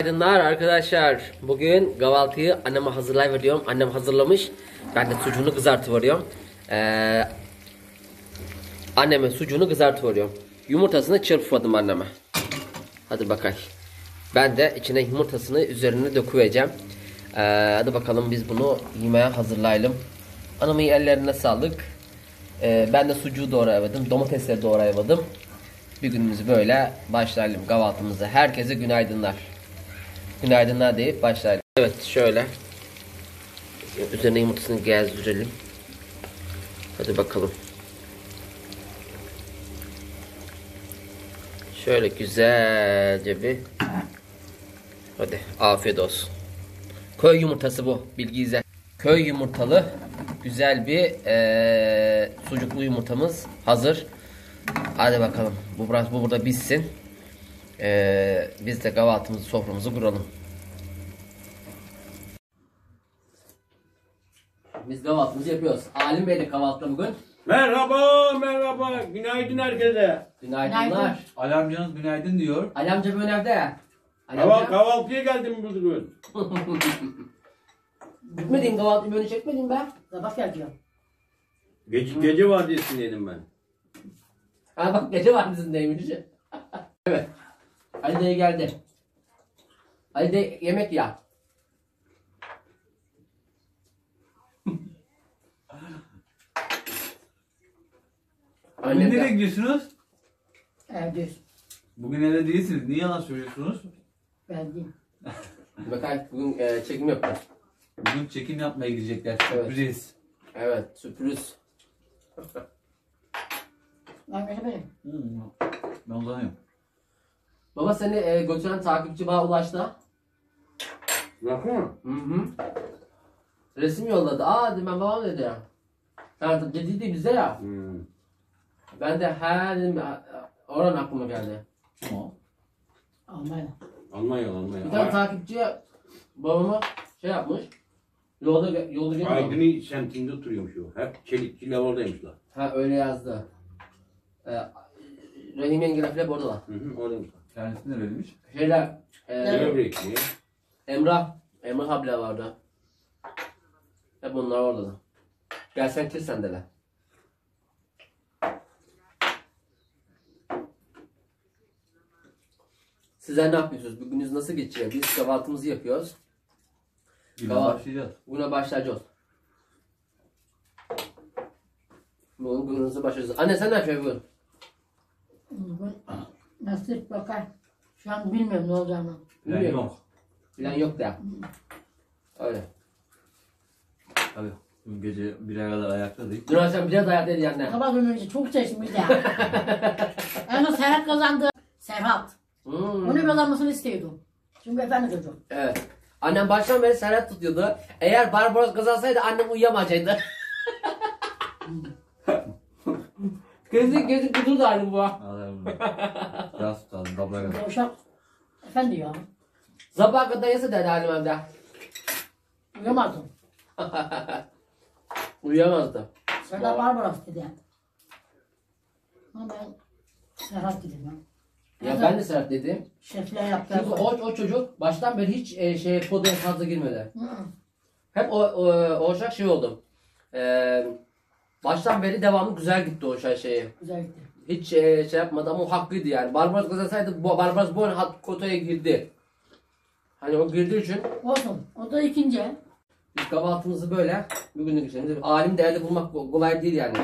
Günaydınlar arkadaşlar. Bugün kahvaltıyı anneme hazırlayıveriyorum. Annem hazırlamış. Ben de sucuğunu kızartıveriyorum. Ee, anneme sucuğunu kızartıveriyorum. Yumurtasını çırpmadım anneme. Hadi bakalım. Ben de içine yumurtasını üzerine döküvereceğim. Ee, hadi bakalım biz bunu yemeğe hazırlayalım. Anamın ellerine sağlık. Ee, ben de sucuğu doğrayamadım. Domatesleri doğrayamadım. Bir günümüzü böyle başlayalım kahvaltımıza. Herkese günaydınlar. Günaydınlar deyip başlayalım. Evet şöyle. Üzerine yumurtasını gezdirelim. Hadi bakalım. Şöyle güzelce bir. Hadi afiyet olsun. Köy yumurtası bu bilginize. Köy yumurtalı güzel bir eee, sucuklu yumurtamız hazır. Hadi bakalım. Bu biraz bu burada bitsin. Ee, biz de kahvaltımızı soframızı kuralım. Biz kahvaltımızı yapıyoruz. Alim Bey'le kahvaltıda bugün. Merhaba, merhaba. Günaydın herkese. Günaydınlar. Günaydın. Alarmcanız günaydın diyor. Ali amca bugün evde. Ali Kahval amca. kahvaltıya geldim bugün. Bitmediğin kahvaltıyı böyle çekmedin be. Sabah geleceğim. Gece, gece vadisindeydim ben. Ha bak gece var dizindeymiş. evet. Ali dayı geldi. Ali dayı yemek ya. Bugün Annem nereye de. gidiyorsunuz? Evdeyiz. Bugün evde değilsiniz. Niye yalan söylüyorsunuz? Ben değil. Bakın bugün e, çekim yapıyor. Bugün çekim yapmaya gidecekler. Evet. Sürpriz. Evet sürpriz. Ben böyle benim. Hmm. Ben uzanıyorum. Baba seni e, götüren takipçi bana ulaştı. Bakın mı? Hı hı. Resim yolladı. Aa dedim ben babam dedi ya. Yani dediydi bize ya. Hmm. Ben de he dedim ya, oradan aklıma geldi. O? Almanya. Almanya, Almanya. Bir tane Ay- takipçi babama şey yapmış. Yolda yolda geliyor. Aydın'ı semtinde oturuyormuş o. Hep çelikçi oradaymışlar. Ha öyle yazdı. Ee, Rahim yengeler hep oradalar. Hı hı, oradaymışlar. Kendisi nereliymiş? Şeyler e, Devrekli. Emrah. Emrah abla vardı. Hep bunlar orada da. Gelsen kes sen de lan. Sizler ne yapıyorsunuz? Bugününüz nasıl geçiyor? Biz kahvaltımızı yapıyoruz. Güne Tamam. başlayacağız. Bugüne başlayacağız. Bugün gününüzü başlayacağız. Anne sen ne yapıyorsun bugün? Bugün nasıl bakar. Şu an bilmiyorum ne olacağını. Bilmiyorum. yok. Plan yok da. Öyle. Tabii. Bugün gece bire kadar ayaktaydık. Dün akşam biraz dayak dedi anne. Sabah önce çok çeşmiş ya. en son Serhat kazandı. Serhat. Hmm. Onu kazanmasını istiyordum. Çünkü efendi çocuk. Evet. Annem baştan beri Serhat tutuyordu. Eğer Barbaros kazansaydı annem uyuyamayacaktı. gözlük gözlük kuturdu annem bu. Ağlarım. Biraz tutalım. Dabla kadar. Uşak. Efendi ya. Sabaha kadar yasa dedi annem evde. Uyumazdım. Uyuyamazdı. Serhat Barbaros dedi. Ama ben Serhat dedim ya. Ya ben de Serhat dedim. Şefler yaptı. Çünkü o, o çocuk baştan beri hiç e, şey podyuma fazla girmedi. Hı hı. Hep o, o, o uşak şey oldu. Ee, baştan beri devamlı güzel gitti o şey şeyi. Güzel gitti. Hiç e, şey yapmadı ama o hakkıydı yani. Barbaros kazansaydı bu- Barbaros bu hat kotaya girdi. Hani o girdiği için Olsun. O da ikinci. biz kahvaltımızı böyle bugünlük için alim değerli bulmak ko- kolay değil yani.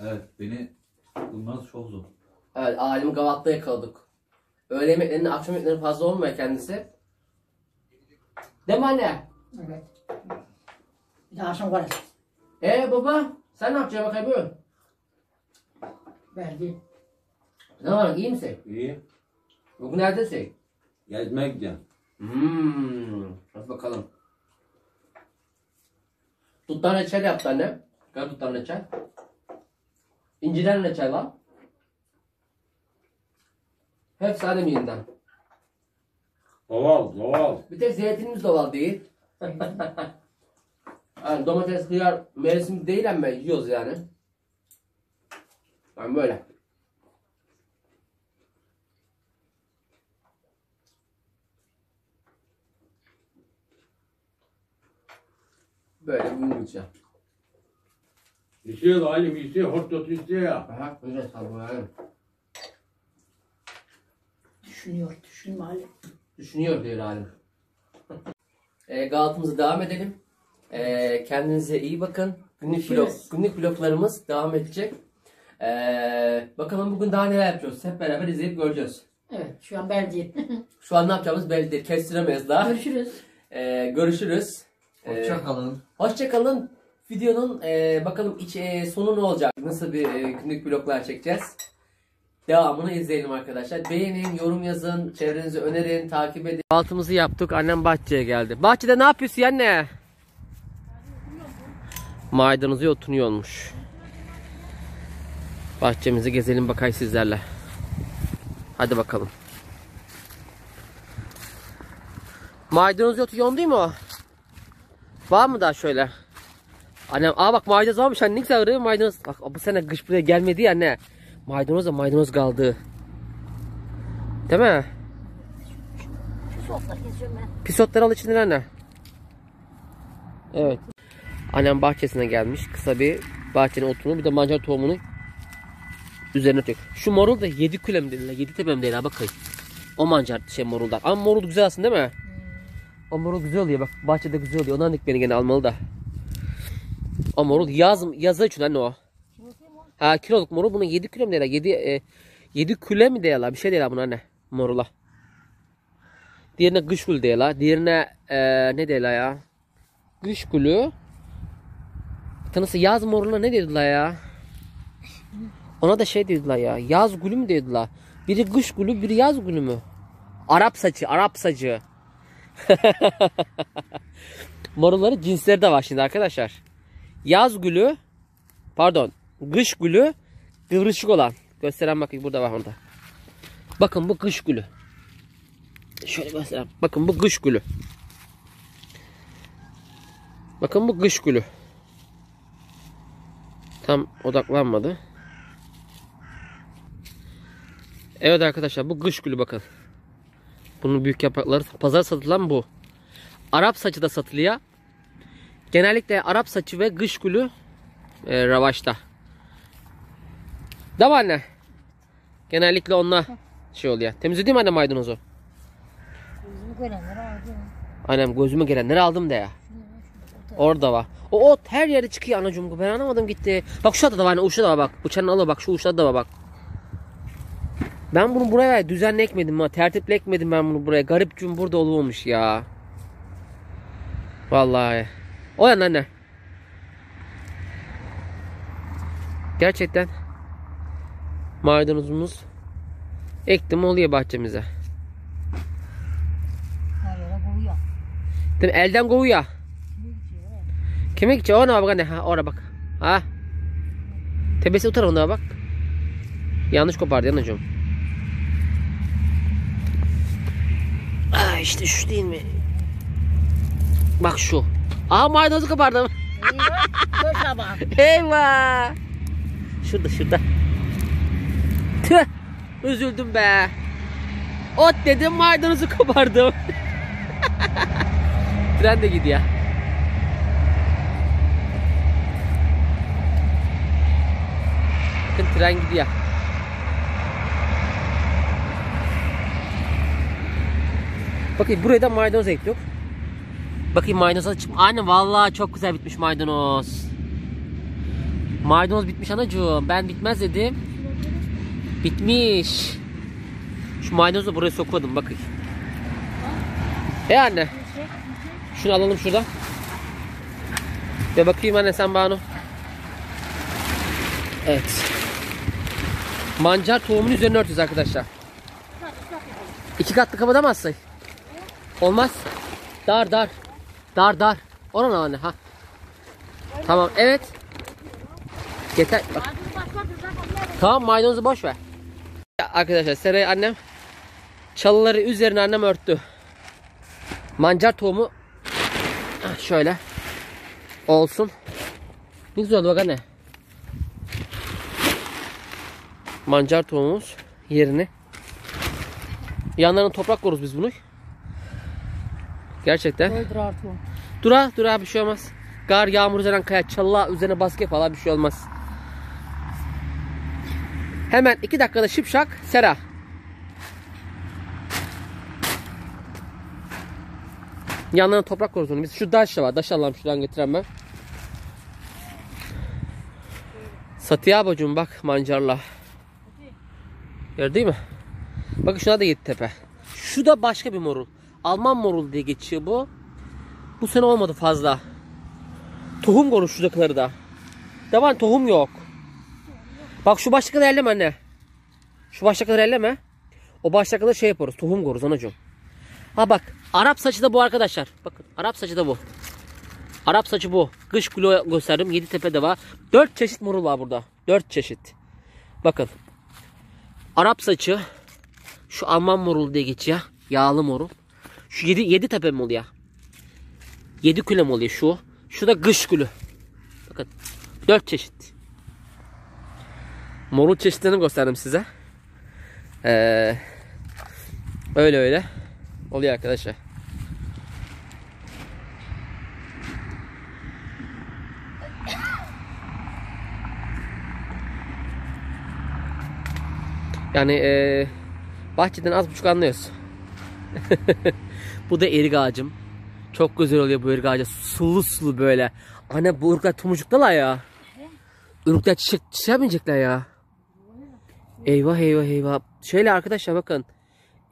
Evet. Beni bulmanız çok zor. Evet alim kahvaltıda yakaladık. Öğle yemeklerinin akşam yemeklerinin fazla olmuyor kendisi. Değil mi anne? Evet. Bir de akşam var. Ee baba sen ne yapacaksın bakayım buyur. Verdi. Ne var iyi misin? İyi. Bugün neredesin? Gezmeye gideceğim. Hmm. Hadi bakalım. Tuttan reçel yaptı annem. Gel tuttan reçel. İnciden reçel var. Hepsi annem yeniden. Doğal, doğal. Bir tek zeytinimiz doğal değil. Yani domates, hıyar mevsim değil ama yiyoruz yani. Yani böyle. Böyle yumurca. İşte alim işte hortot işte ya. Aha böyle tabii yani. Düşünüyor, düşünme Ali. Düşünüyor diyor alim. E, Galatasaray'ımıza devam edelim. E, kendinize iyi bakın. Günlük, blok, Görüşürüz. günlük bloklarımız devam edecek. E, bakalım bugün daha neler yapıyoruz. Hep beraber izleyip göreceğiz. Evet, şu an belki. Şu an ne yapacağımız belli değil. Kestiremeyiz daha. Görüşürüz. E, görüşürüz. E, Hoşça kalın. Hoşçakalın. Videonun e, bakalım iç, e, sonu ne olacak? Nasıl bir e, günlük bloklar çekeceğiz? Devamını izleyelim arkadaşlar. Beğenin, yorum yazın, çevrenize önerin, takip edin. Altımızı yaptık. Annem bahçeye geldi. Bahçede ne yapıyorsun anne? Maydanozu otunuyor olmuş. Bahçemizi gezelim bakay sizlerle. Hadi bakalım. Maydanoz değil mi o? Var mı daha şöyle? Annem aa bak maydanoz varmış anne ne güzel arıyor maydanoz. Bak bu sene kış buraya gelmedi ya anne. Maydanoz da maydanoz kaldı. Değil mi? Sofra kesiyorum ben. Pisotları al içinden anne. Evet. Annem bahçesine gelmiş. Kısa bir bahçenin otunu bir de mancar tohumunu üzerine dök. Şu morul da 7 kulem dediler. 7 tepem değil ha bakayım. O mancar şey moruldan. Ama morul güzel aslında değil mi? O morul güzel oluyor bak. Bahçede güzel oluyor. Ondan dik beni gene almalı da. O morul yaz, yazı için anne o. Ha kiloluk morul bunun 7 kilo mu diyorlar? 7, e, 7 kule mi diyorlar? Bir şey diyorlar buna anne. Morula. Diğerine kış gülü diyorlar. Diğerine e, ne diyorlar ya? Kış gülü. Tanısı yaz moruna ne dediler ya? Ona da şey dediler ya. Yaz gülü mü dediler? Biri kış gülü, biri yaz gülü mü? Arap saçı, Arap saçı. Morulların cinsleri de var şimdi arkadaşlar. Yaz gülü, pardon, kış gülü, kıvrışık olan. Gösteren bakın burada var orada. Bakın bu kış gülü. Şöyle göstereyim. Bakın bu kış gülü. Bakın bu kış gülü. Tam odaklanmadı. Evet arkadaşlar bu kış gülü bakın. Bunun büyük yaprakları pazar satılan bu. Arap saçı da satılıyor. Genellikle Arap saçı ve kış gülü e, ravaşta. Değil mi anne? Genellikle onunla şey oluyor. Temizledi mi anne maydanozu? Yüzümü görenler aldı. Annem gözüme gelenleri aldım de ya. Orada var. O ot her yere çıkıyor anacığım. Ben anlamadım gitti. Bak şu da var. Uçta da var bak. Uçanın alı bak. Şu uçta da var bak. Ben bunu buraya düzenli ekmedim ha. Tertipli ekmedim ben bunu buraya. Garip cüm burada olmamış ya. Vallahi. O yana anne. Gerçekten maydanozumuz ektim oluyor bahçemize. Her yere mi? Elden kovuyor. Kime gidecek? Ona bak anne. Ha, oraya bak. Ha. Tepesi o tarafına bak. Yanlış kopardı yanacığım. Aa işte şu değil mi? Bak şu. Aa maydanozu kopardım. Eyvah. Şurada şurada. Tüh. Üzüldüm be. Ot dedim maydanozu kopardım. Tren de gidiyor. Bakın tren gidiyor. Bakın buraya da maydanoz ekliyor. Bakayım maydanoz açıp. Anne vallahi çok güzel bitmiş maydanoz. Maydanoz bitmiş anacığım. Ben bitmez dedim. Bitmiş. Şu maydanozu da buraya sokmadım bakın. E anne. Şunu alalım şuradan. Ve bakayım anne sen bana. Evet. Mancar tohumun üzerine örtüyoruz arkadaşlar. İki katlı kapatamazsın. Olmaz. Dar dar. Dar dar. Ona anne ha. Tamam evet. Yeter. Bak. Tamam maydanozu boş ver. Arkadaşlar Seray annem çalıları üzerine annem örttü. Mancar tohumu ah, şöyle olsun. Ne güzel oldu bak anne. Mancar tohumumuz yerini. Yanlarına toprak koruz biz bunu. Gerçekten. Koydur artık. Dur ha dur ha bir şey olmaz. Gar yağmur üzerinden kaya çalıla üzerine baskı yapar bir şey olmaz. Hemen iki dakikada şipşak sera. Yanlarına toprak koyuyoruz onu. Biz şu daş da var. Daş alalım şuradan getiren ben. Satıya bacım bak mancarla. Gördün mü? Bakın şuna da yedi tepe. Şu da başka bir morul. Alman morul diye geçiyor bu. Bu sene olmadı fazla. Tohum konuş şuradakileri da. Devam tohum yok. Bak şu baştakileri elleme anne. Şu baştakileri elleme. O baştakileri şey yaparız. Tohum koruz anacığım. Ha bak. Arap saçı da bu arkadaşlar. Bakın Arap saçı da bu. Arap saçı bu. Kış kilo gösterdim. Yedi tepede var. Dört çeşit morul var burada. Dört çeşit. Bakın. Arap saçı. Şu Alman morul diye geçiyor. Yağlı morul. Şu yedi, yedi tepe mi oluyor? Yedi kilo mu oluyor şu? Şu da kış gülü. Bakın. Dört çeşit. Morul çeşitlerini gösterdim size. Ee, öyle öyle. Oluyor arkadaşlar. Yani ee, bahçeden az buçuk anlıyoruz. bu da erik ağacım. Çok güzel oluyor bu erik ağacı. Sulu sulu böyle. Anne bu ırklar tomurcuktalar ya. Irklar çiçek, çiçeğe binecekler ya. Eyvah eyvah eyvah. Şöyle arkadaşlar bakın.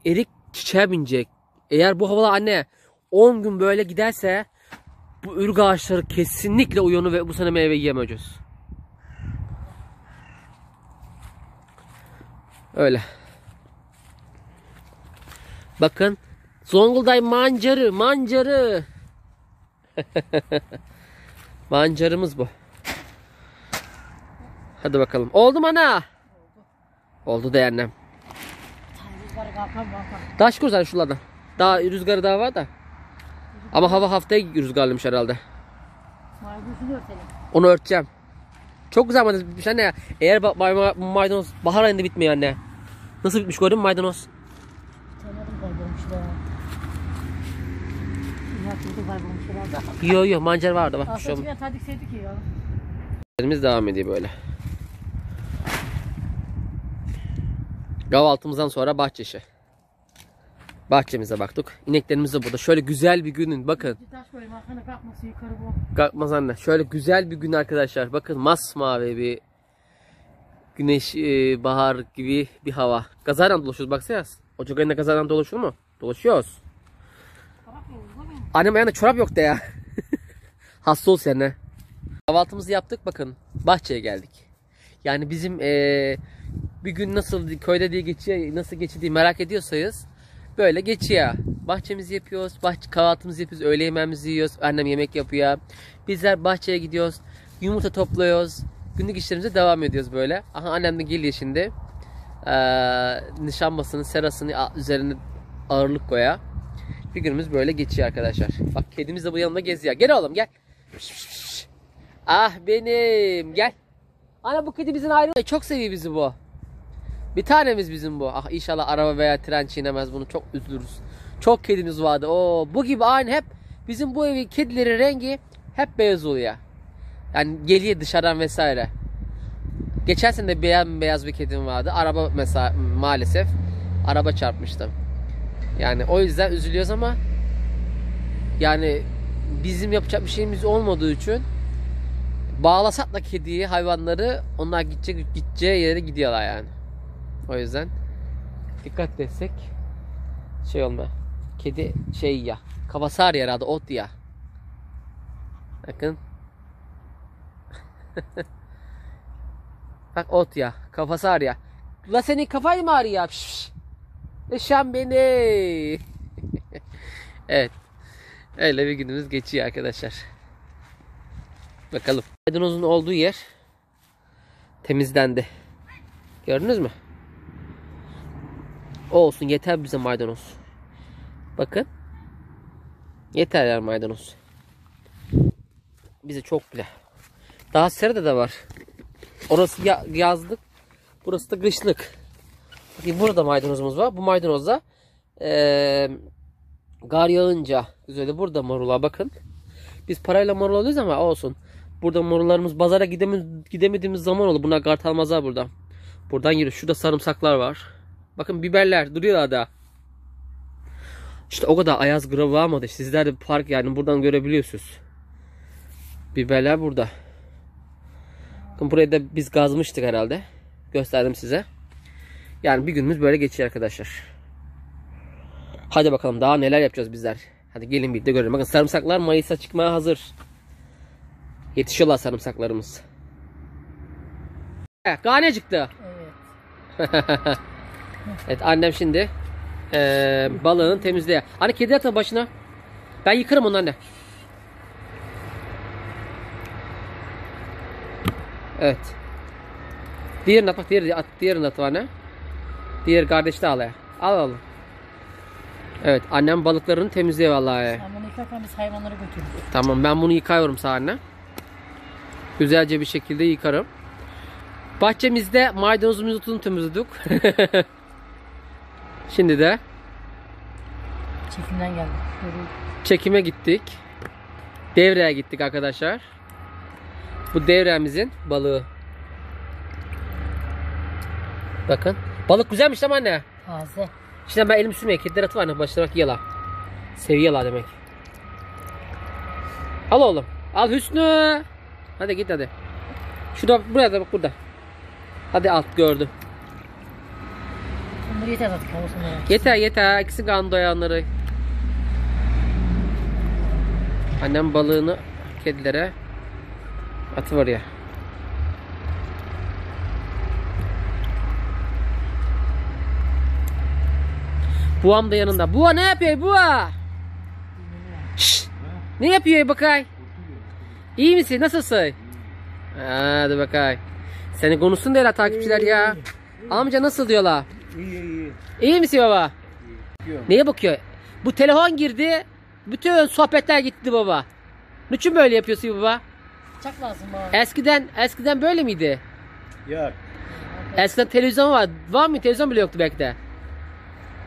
Erik çiçeğe binecek. Eğer bu havalar anne 10 gün böyle giderse bu ürg ağaçları kesinlikle uyanır ve bu sene meyve yiyemeyeceğiz. Öyle. Bakın. Zonguldak mancarı, mancarı. Mancarımız bu. Hadi bakalım. Oldu mu ana? Oldu kalkan kalkan. Taş kursan şuralardan. Daha rüzgarı daha var da. Ama hava haftaya rüzgarlıymış herhalde. Onu örteceğim. Çok güzel maydanoz. Anne ya. Eğer ba- ma- maydanoz bahar ayında bitmiyor anne. Nasıl bitmiş gördün mü maydanoz? Yo yo mancar vardı bak. Şu ya. Elimiz devam ediyor böyle. Kahvaltımızdan sonra bahçe işi. Bahçemize baktık. İneklerimiz de burada. Şöyle güzel bir günün bakın. Kalkmaz anne. Şöyle güzel bir gün arkadaşlar. Bakın masmavi bir güneş e, bahar gibi bir hava. Gazaran dolaşıyoruz baksana. Ocak ayında gazaran dolaşıyor mu? Dolaşıyoruz. Annem ayağında çorap yok de ya. Hasta ol sen ne? Kahvaltımızı yaptık bakın. Bahçeye geldik. Yani bizim eee, bir gün nasıl köyde diye geçiyor, nasıl geçiyor diye merak ediyorsanız böyle geçiyor. Bahçemizi yapıyoruz, bahçe kahvaltımızı yapıyoruz, öğle yemeğimizi yiyoruz, annem yemek yapıyor. Bizler bahçeye gidiyoruz, yumurta topluyoruz, günlük işlerimize devam ediyoruz böyle. Aha annem de geliyor şimdi. Eee nişanbasının serasını üzerine ağırlık koya. Bir günümüz böyle geçiyor arkadaşlar. Bak kedimiz de bu yanımda geziyor. Gel oğlum gel. Ah benim gel. Ana bu kedi bizden ayrılmıyor. Çok seviyor bizi bu. Bir tanemiz bizim bu. Ah inşallah araba veya tren çiğnemez bunu. Çok üzülürüz. Çok kedimiz vardı. Oo bu gibi aynı hep bizim bu evi kedileri rengi hep beyaz oluyor. Yani geliyor dışarıdan vesaire. Geçen sene de beyaz, beyaz bir kedim vardı. Araba mesela maalesef araba çarpmıştı. Yani o yüzden üzülüyoruz ama yani bizim yapacak bir şeyimiz olmadığı için bağlasak da kediyi, hayvanları onlar gidecek gideceği yere gidiyorlar yani. O yüzden dikkat etsek şey olma. Kedi şey ya. Ağrıyor herhalde ot ya. Bakın. Bak ot ya. Kafası ağrıyor. La senin kafayı mı ağrıyor? Piş. Eşem beni. evet. Öyle bir günümüz geçiyor arkadaşlar. Bakalım. Maydanozun olduğu yer temizlendi. Gördünüz mü? O olsun yeter bize maydanoz. Bakın. Yeter yani maydanoz. Bize çok bile. Daha seride de var. Orası ya- yazlık. Burası da kışlık. Bakın burada maydanozumuz var. Bu maydanozda eee gar yağınca güzel burada marula bakın. Biz parayla marul alıyoruz ama olsun. Burada marullarımız pazara gidemediğimiz zaman olur. Bunlar kart almazlar burada. Buradan yürü. Şurada sarımsaklar var. Bakın biberler duruyor da. İşte o kadar ayaz grabı almadı. Sizler de park yani buradan görebiliyorsunuz. Biberler burada. Bakın burayı da biz gazmıştık herhalde. Gösterdim size. Yani bir günümüz böyle geçiyor arkadaşlar. Hadi bakalım daha neler yapacağız bizler. Hadi gelin birlikte görelim. Bakın sarımsaklar Mayıs'a çıkmaya hazır. Yetişiyorlar sarımsaklarımız. Gane çıktı. Evet. Evet annem şimdi eee balığın temizliğe. Hani kedi atın başına. Ben yıkarım onu anne. Evet. Diğerini at bak diğeri at diğerini at anne. Diğer kardeş de al ya. Al al. Evet annem balıklarını temizliyor vallahi. Sen bunu yıkarken biz hayvanları götürürüz. Tamam ben bunu yıkıyorum sana anne. Güzelce bir şekilde yıkarım. Bahçemizde maydanozumuzu temizledik. Şimdi de Çekimden geldik. Çekime gittik. Devreye gittik arkadaşlar. Bu devremizin balığı. Bakın. Balık güzelmiş mi anne? Taze. Şimdi ben elimi sürmeye kediler atı var anne bak yala. Seviyorlar demek. Al oğlum. Al Hüsnü. Hadi git hadi. Şurada buraya da bak burada. Hadi alt gördü. Bunları yeter kavursun ya. Yeter yeter. İkisi kan doyanları. Annem balığını kedilere atıver ya. Buam da yanında. Bua ne yapıyor Bua? Ne yapıyor bakay? İyi misin? Nasılsın? Hadi bakay. Seni konuşsun diyorlar takipçiler ya. Amca nasıl diyorlar? İyi iyi. İyi misin baba? Bakıyorum. Neye bakıyor? Bu telefon girdi. Bütün sohbetler gitti baba. Niçin böyle yapıyorsun baba? Bıçak lazım bana. Eskiden eskiden böyle miydi? Ya Eskiden televizyon var. Var mı? Televizyon bile yoktu belki de.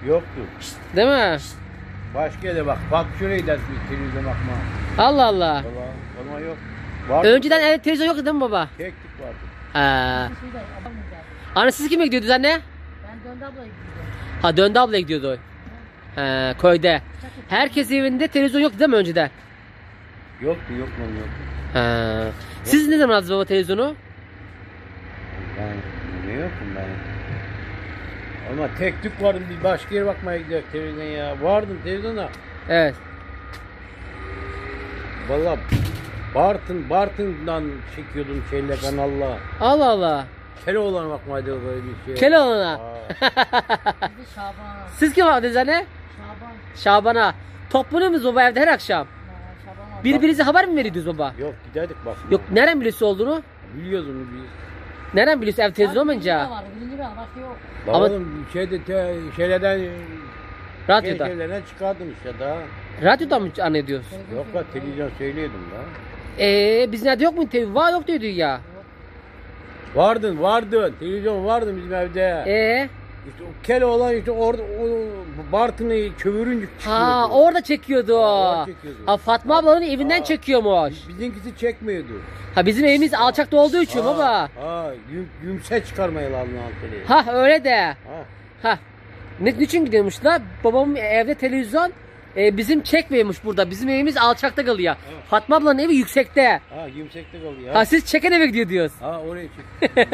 yoktu. Değil mi? Başka yere bak. Bak şurayı da bir televizyon bakma. Allah Allah. Valla ama yok. Var. Önceden evde televizyon yoktu değil mi baba? Vardı. Şurada adam mı geldi? Anne siz kime gidiyordunuz anne? Döndü ablayı gidiyorum. Ha döndü abla gidiyordu. Ha, köyde. Herkes evinde televizyon yoktu değil mi önceden? Yoktu yok lan yok. Siz ne zaman aldınız baba televizyonu? Ben ne yokum ben. Ama tek tük vardı biz başka yere bakmaya gidiyoruz televizyon ya. Vardım televizyona. Evet. Valla Bartın, Bartın'dan çekiyordum şeyle kanalla. Allah Allah. Keloğlan'a bakmaydı böyle bir şey. Keloğlan'a. Şaban. Siz kim aldınız anne? Şaban. Şaban'a. Toplanıyor musunuz baba evde her akşam? Ha, Şaban. Birbirinize haber mi veriyordunuz baba? yok giderdik bak. Yok nereden biliyorsun olduğunu? Biliyoruz onu biz. Nereden biliyorsun ev televizyon olmayınca? var, Birinci var. Başka yok. Ama- oğlum şeyde te, şeylerden Radyoda. şeylerden çıkardım işte daha. Radyoda mı anne ediyorsun? Yok lan televizyon söylüyordum da. Eee biz nerede yok mu televizyon? Var yok diyordu ya. Vardın vardın. Televizyon vardı bizim evde. Eee? İşte o Keloğlan işte orada o Bartın'ı çövürünce çıkıyordu. Ha orada çekiyordu. çekiyordu. Ha Fatma ablanın evinden çekiyormuş. Bizimkisi çekmiyordu. Ha bizim evimiz alçakta olduğu için Ha, baba. Ha, yüm, yümse çıkarmayı lazım altını. Ha öyle de. Ha. Ha. Ne, niçin gidiyormuş la? Babamın evde televizyon e, bizim çekmiyormuş burada. Bizim evimiz alçakta kalıyor. Fatma ablanın evi yüksekte. Ha, yümsekte kalıyor. Ha Ha, siz çeken eve gidiyor diyoruz. ha oraya çık.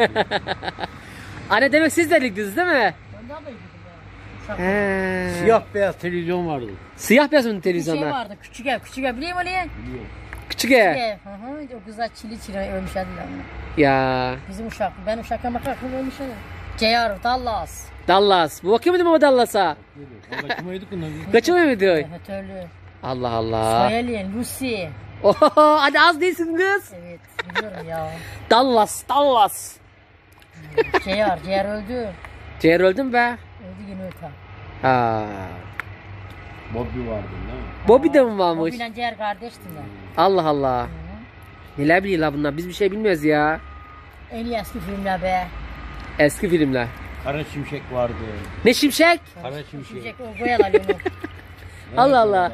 Anne demek siz de gidiyorsunuz değil mi? Ya. Uşak. He. Siyah beyaz televizyon vardı. Siyah beyaz mı Bir şey televizyonda? vardı. Küçük ev. Küçük ev biliyor musun Ali? Biliyorum. Küçük Küçük ev. ev. Hı hı. O kızlar çili çili ölmüş lan. Ya. Bizim uşak. Ben uşakken bakarken ölmüş hadi. Ceyar, Dallas. Dallas. Bu bakıyor muydun baba Dallas'a? Valla kime yedik onu? Kaçımıyor mu diyor? Jeneratörlü. Allah Allah. Soyalien, Lucy. Oho, hadi az değilsin kız. Evet biliyorum ya. Dallas, Dallas. Ceyar, Ceyar öldü. Ciğer öldün be. Öldü yine öte. Ha. Bobby vardı değil mi? Bobby de mi varmış? Bobby'le Ceyar kardeştim ben. Allah Allah. Neler biliyorlar bunlar? Biz bir şey bilmiyoruz ya. En iyi eski filmler be. Eski filmler. Kara Şimşek vardı. Ne şimşek? Kara Şimşek. Allah Allah.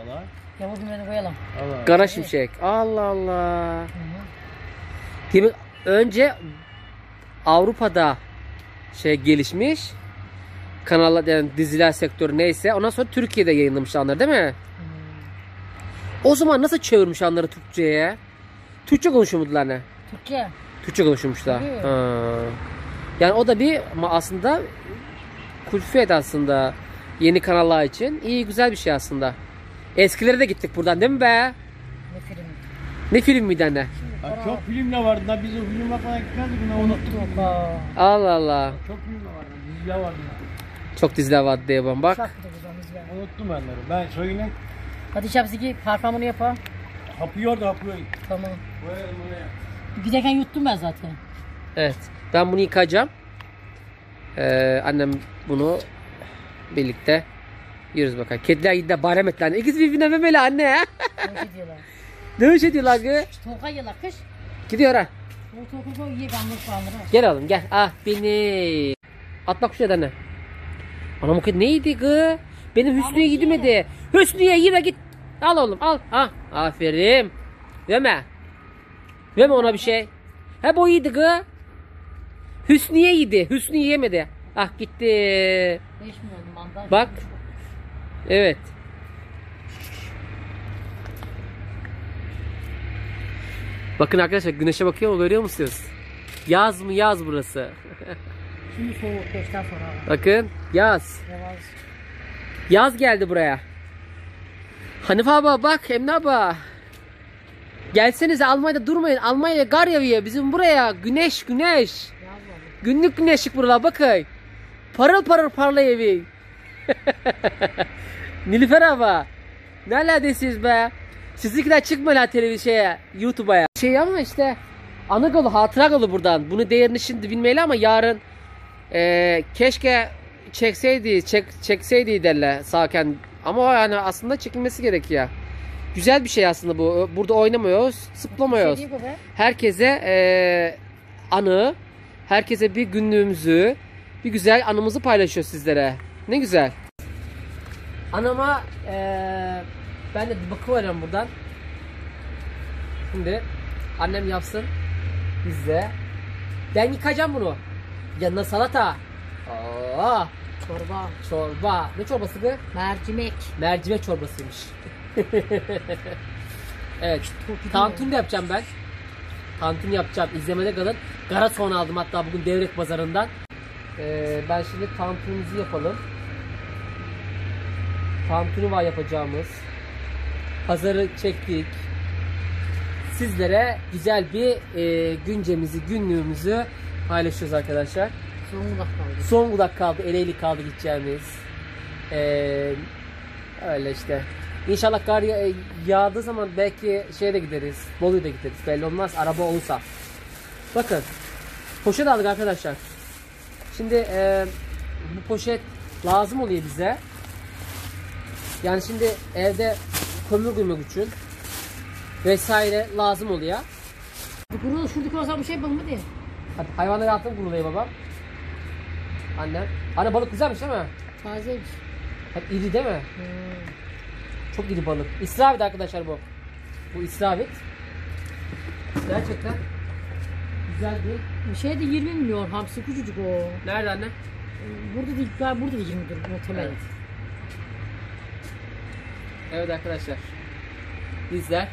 Ya bugün beni koyalım. Allah. Kara şimşek. Allah Allah. Demek önce Avrupa'da şey gelişmiş. Kanallar yani diziler sektörü neyse. Ondan sonra Türkiye'de yayınlamış onları değil mi? O zaman nasıl çevirmiş onları Türkçe'ye? Türkçe konuşuyordular ne? Türkiye. Türkçe konuşmuşlar. Ha. Yani o da bir aslında kulfiyet aslında yeni kanallar için. iyi güzel bir şey aslında. Eskilere de gittik buradan değil mi be? Ne film? Ne film miydi anne? Ha, çok film de vardı da biz o film bakmaya gitmezdik. Ne unuttuk. Allah Allah. Çok film de vardı. Diziler vardı. Çok diziler vardı diye ben bak. Unuttum ben onları. Ben söyle Hadi şapsiki parfümünü yapalım. hapıyor da hapıyor. Tamam. Koyalım oraya. Giderken yuttum ben zaten. Evet. Ben bunu yıkayacağım. Ee, annem bunu birlikte yürüz bakalım. Kediler gidiyor barem et lan. İkisi birbirine memeli anne. Öyle diyorlar. Dövüş ediyorlar kız. Tavuk'a yiyorlar kış. Gidiyor ha. Kanlı kanlı. Gel oğlum gel. Ah beni. At bak şuraya anne. Anam o kız neydi kız? Benim Hüsnü'ye gidemedi. Hüsnü'ye yeme git. Al oğlum al. Ah aferin. Yeme. Yeme ona bir şey. Hep o yedi kız. Hüsnü'ye yedi. Hüsnü yemedi. Ah gitti. 5 milyon mandal. Bak. Evet. Bakın arkadaşlar güneşe bakıyor mu görüyor musunuz? Yaz mı yaz burası. Şimdi soğuk 5'ten sonra. Bakın yaz. Yavaş. Yaz geldi buraya. Hanife abla bak Emine abla. Gelsenize Almanya'da durmayın. Almanya'da gar yağıyor. Bizim buraya güneş güneş. Günlük güneşlik buralar bakın. Parıl parıl parlayıver. Nilüfer abla. Neredesiniz be? Sizinkiler çıkmayın ha televizyona, YouTube'a ya. Şey ama işte anı kalı, hatıra kalı buradan. Bunu değerini şimdi bilmeyeli ama yarın eee, keşke çekseydi, çek, çekseydi derler sağken. Ama o yani aslında çekilmesi gerekiyor. Güzel bir şey aslında bu. Burada oynamıyoruz, sıplamıyoruz Şey be. herkese eee, anı, herkese bir günlüğümüzü, bir güzel anımızı paylaşıyor sizlere. Ne güzel. Anama eee, ben de bir bakıverem buradan. Şimdi annem yapsın. Biz de. Ben yıkayacağım bunu. Yanına salata. Aa, Çorba. çorba. Ne çorbası bu? Mercimek. Mercimek çorbasıymış. evet. Tantuni de yapacağım ben. Tantuni yapacağım. İzlemede kalın. Gara soğan aldım hatta bugün Devrek pazarından. Ee, ben şimdi tantunimizi yapalım. Tantuni var yapacağımız. Pazarı çektik. Sizlere güzel bir e, güncemizi, günlüğümüzü paylaşıyoruz arkadaşlar. Zonguldak kaldı. Zonguldak kaldı, Ereğli kaldı gideceğimiz. Ee, öyle işte. İnşallah kar ya- yağdığı zaman belki şeye de gideriz. Bolu'ya da gideriz. Belli olmaz. Araba olursa. Bakın. Poşet aldık arkadaşlar. Şimdi e, bu poşet lazım oluyor bize. Yani şimdi evde kömür koymak için vesaire lazım oluyor. Kuru şuradaki olsa bir şey bakma diye. Hadi hayvanları altın kuruluyor babam. Annem. Anne balık güzelmiş değil mi? Tazeymiş. Hep iri değil mi? Hmm. Çok iri balık. İsravit arkadaşlar bu. Bu isravit. Gerçekten güzel bir. Bir şey de 20 milyon hamsi küçücük o. Nerede anne? Burada değil, galiba burada da 20'dir muhtemelen. Evet. Evet arkadaşlar. Bizler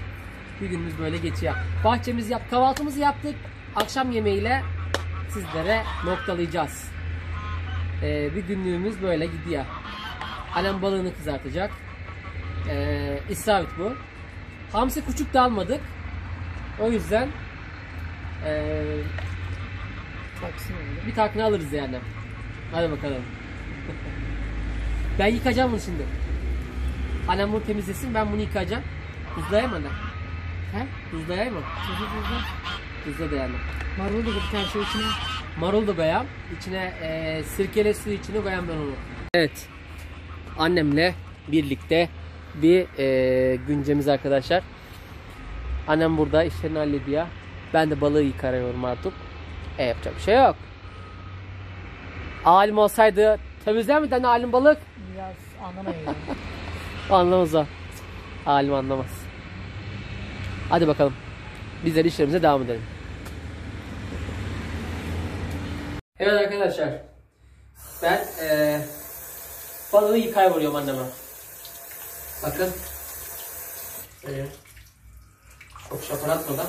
bir günümüz böyle geçiyor. Bahçemizi yap, kahvaltımızı yaptık. Akşam yemeğiyle sizlere noktalayacağız. Ee, bir günlüğümüz böyle gidiyor. Alem balığını kızartacak. Ee, İsravit bu. Hamsi küçük de almadık. O yüzden ee, bir takını alırız yani. Hadi bakalım. ben yıkayacağım bunu şimdi. Annem bunu temizlesin ben bunu yıkayacağım. Tuzlayayım anne. He? Tuzlayayım mı? Tuzu tuzu. Tuzla da yani. Marul da bir tane şey içine. Marul da koyayım. İçine e, sirkeli su içine koyayım ben onu. Evet. Annemle birlikte bir e, güncemiz arkadaşlar. Annem burada işlerini hallediyor. Ben de balığı yıkarıyorum artık. E yapacak bir şey yok. Alim olsaydı temizler miydi anne alim balık? Biraz anlamayın. Anlamaz o. Halim anlamaz. Hadi bakalım. Bizler işlerimize devam edelim. Evet arkadaşlar. Ben eee balığı yıkay vuruyorum anneme. Bakın. Böyle. Çok şaparatmadan.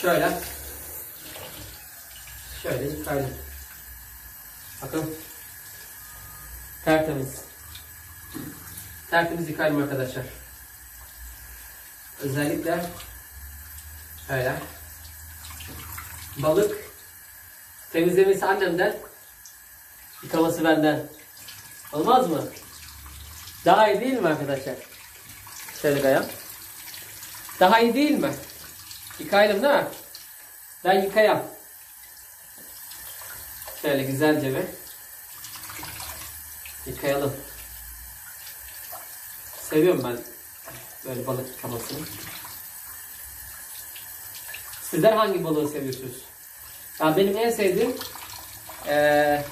Şöyle. Şöyle yıkaydım. Bakın. Tertemiz. Tertemiz yıkaydım arkadaşlar. Özellikle öyle. Balık temizlemesi annemden, yıkaması benden. Olmaz mı? Daha iyi değil mi arkadaşlar? Şöyle kayam. Daha iyi değil mi? Yıkayalım değil mi? Ben yıkayam. Şöyle güzelce bir yıkayalım. Seviyorum ben böyle balık yıkamasını. Sizler hangi balığı seviyorsunuz? Ya benim en sevdiğim eee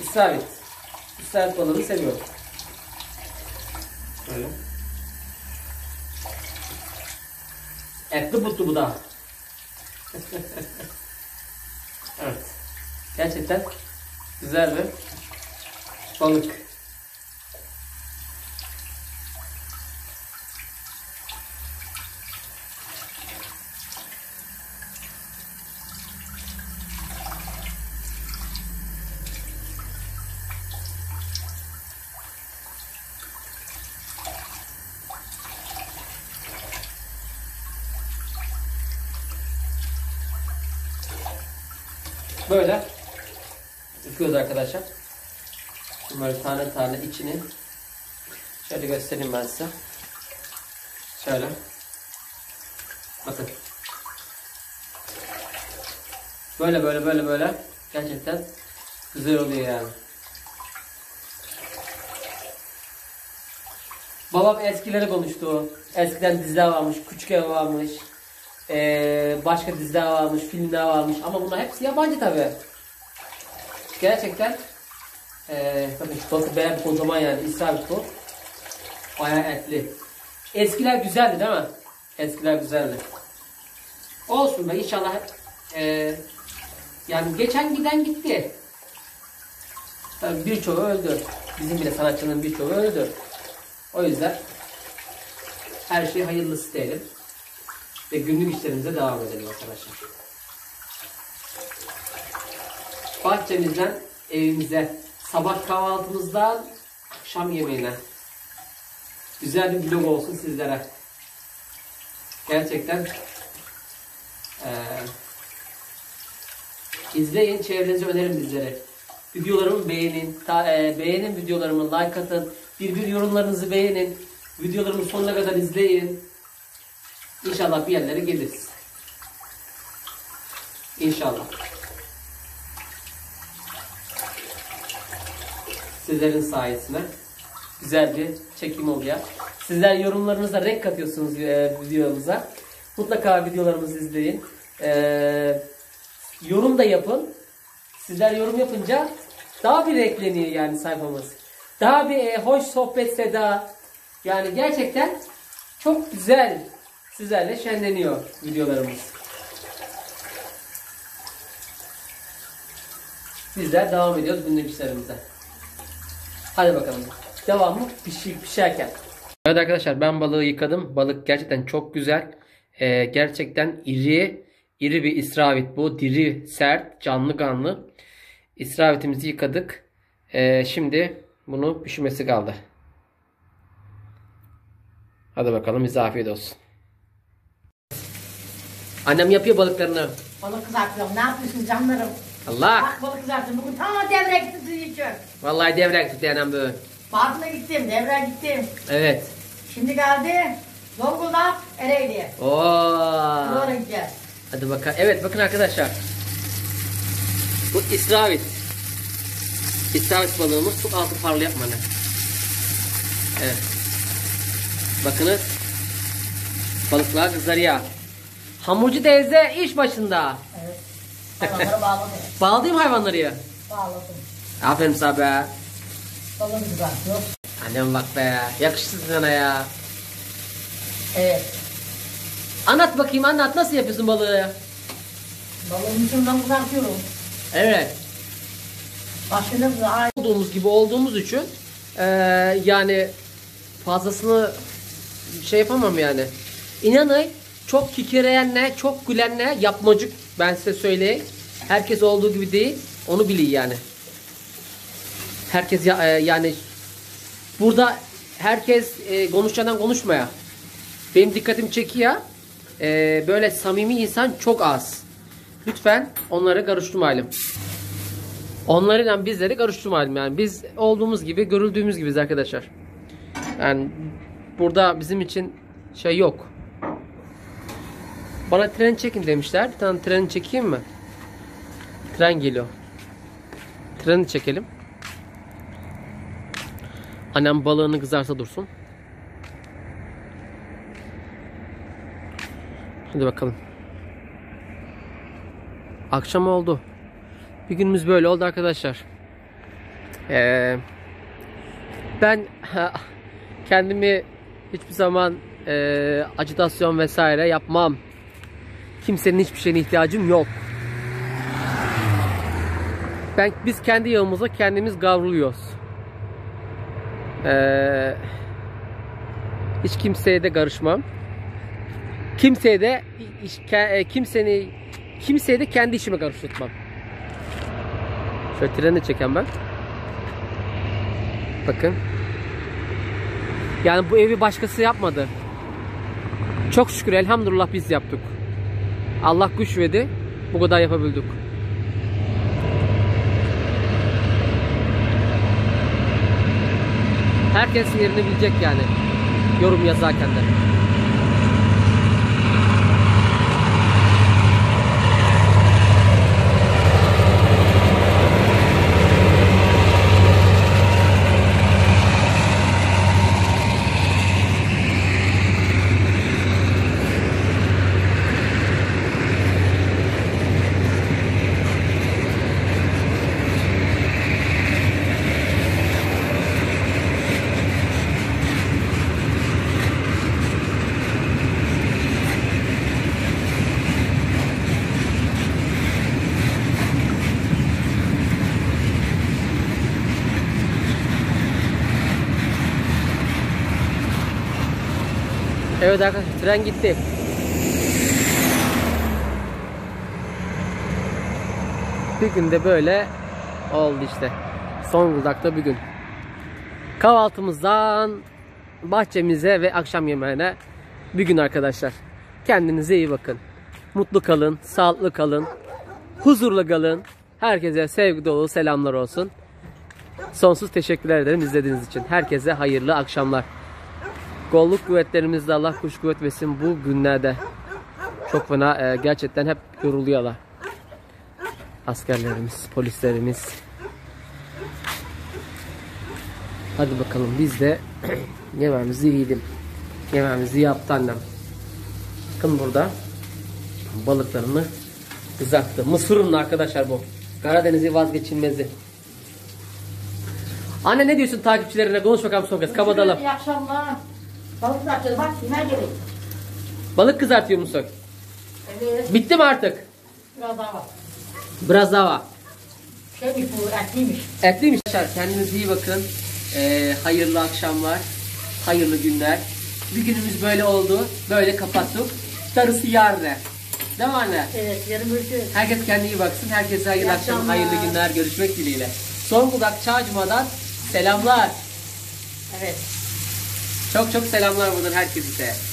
İstavrit. İstavrit balığını seviyorum. Böyle. Etli butlu bu da. evet. Gerçekten güzel bir balık. Böyle yıkıyoruz arkadaşlar. Böyle tane tane içini şöyle göstereyim ben size. Şöyle. Bakın. Böyle böyle böyle böyle gerçekten güzel oluyor yani. Babam eskileri konuştu. Eskiden diziler varmış, küçük ev varmış. Ee, başka diziler varmış, filmler varmış ama bunlar hepsi yabancı tabi. Gerçekten ee, tabii bakın beğen kocaman yani İsrail bu. Bayağı etli. Eskiler güzeldi değil mi? Eskiler güzeldi. Olsun be inşallah ee, yani geçen giden gitti. Tabii birçoğu öldü. Bizim bile sanatçının birçoğu öldü. O yüzden her şey hayırlısı diyelim. Ve günlük işlerimize devam edelim arkadaşlar. Bahçemizden evimize, sabah kahvaltımızdan akşam yemeğine. Güzel bir vlog olsun sizlere. Gerçekten eee izleyin, çevrenize önerin bizleri. Videolarımı beğenin, ta, eee, beğenin videolarımı, like atın, bir bir yorumlarınızı beğenin. Videolarımı sonuna kadar izleyin. İnşallah bir yerlere geliriz. İnşallah. Sizlerin sayesinde güzel bir çekim oluyor. Sizler yorumlarınızla renk katıyorsunuz e, videomuza. Mutlaka videolarımızı izleyin. E, yorum da yapın. Sizler yorum yapınca daha bir renkleniyor yani sayfamız. Daha bir e, hoş sohbet seda. Yani gerçekten çok güzel sizlerle şenleniyor videolarımız. Bizler devam ediyoruz günlük işlerimize. Hadi bakalım. Devamı pişi, pişerken. Evet arkadaşlar ben balığı yıkadım. Balık gerçekten çok güzel. Ee, gerçekten iri, iri bir isravit bu. Diri, sert, canlı kanlı. İsravitimizi yıkadık. Ee, şimdi bunu pişmesi kaldı. Hadi bakalım bize afiyet olsun. Annem yapıyor balıklarını. Balık kızartıyorum. Ne yapıyorsun canlarım? Allah. Bak balık kızartıyorum. Bugün tamam devre gittim sizin için. Vallahi devrek gitti annem böyle. Bartın'a gittim. Devre gittim. Evet. Şimdi geldi. Zonguldak Ereğli. Oo. Doğru gideceğiz. Hadi bakalım. Evet bakın arkadaşlar. Bu İsravit. İsravit balığımız çok altı parlı yapma anne. Evet. Bakınız. Balıklar kızarıyor. Hamurcu teyze iş başında. Evet. Hayvanları bağladım. Hayvanları ya. Bağladım. Aferin sana be. Balığı kızartıyor. Annem bak be. Yakıştı sana ya. Evet. Anlat bakayım anlat. Nasıl yapıyorsun balığı? Balığın ucundan kızartıyorum. Evet. Başını. Olduğumuz gibi olduğumuz için eee, yani fazlasını şey yapamam yani. İnanın çok kikereyenle, çok gülenle yapmacık ben size söyleyeyim. Herkes olduğu gibi değil. Onu bilin yani. Herkes ya, e, yani burada herkes e, konuşacağından konuşmaya. Benim dikkatimi çekiyor. E, böyle samimi insan çok az. Lütfen onları karıştırmayalım. Onlarla bizleri karıştırmayalım yani. Biz olduğumuz gibi, görüldüğümüz gibiyiz arkadaşlar. Yani burada bizim için şey yok. Bana tren çekin demişler. Bir tane tren çekeyim mi? Tren geliyor. Treni çekelim. Annem balığını kızarsa dursun. Hadi bakalım. Akşam oldu. Bir günümüz böyle oldu arkadaşlar. Ee, ben kendimi hiçbir zaman e, acitasyon vesaire yapmam. Kimsenin hiçbir şeyine ihtiyacım yok. Ben biz kendi yağımıza kendimiz kavruluyoruz. Ee, hiç kimseye de karışmam. Kimseye de e, kimseni kimseye de kendi işime karıştırmam. Şöyle treni çeken ben. Bakın. Yani bu evi başkası yapmadı. Çok şükür elhamdülillah biz yaptık. Allah güç verdi. Bu kadar yapabildik. Herkes yerini bilecek yani. Yorum yazarken de. Evet arkadaşlar tren gitti. Bir günde böyle oldu işte. Zonguldak'ta bir gün. Kahvaltımızdan bahçemize ve akşam yemeğine bir gün arkadaşlar. Kendinize iyi bakın. Mutlu kalın, sağlıklı kalın, huzurlu kalın. Herkese sevgi dolu selamlar olsun. Sonsuz teşekkürler ederim izlediğiniz için. Herkese hayırlı akşamlar. Kolluk kuvvetlerimizde Allah kuş kuvvet versin bu günlerde. Çok fena e, gerçekten hep yoruluyorlar. Askerlerimiz, polislerimiz. Hadi bakalım biz de yemeğimizi yiyelim. Yemeğimizi yaptı annem. Bakın burada balıklarını kızarttı. Mısır arkadaşlar bu. Karadeniz'i vazgeçilmezi. Anne ne diyorsun takipçilerine? Konuş bakalım son kez. Kapatalım. İyi akşamlar. Balık kızartıyoruz bak yemeğe gelin. Balık kızartıyor musun? Evet. Bitti mi artık? Biraz daha var. Biraz daha var. Şeymiş bu etliymiş. Etliymiş. Arkadaşlar kendinize iyi bakın. Ee, hayırlı akşamlar. Hayırlı günler. Bir günümüz böyle oldu. Böyle kapattık. Darısı yarına. Değil mi anne? Evet yarın görüşürüz. Herkes kendine iyi baksın. Herkese hayırlı akşamlar. hayırlı günler. Görüşmek dileğiyle. Zonguldak Çağcıma'dan selamlar. Evet. Çok çok selamlar buradan herkese.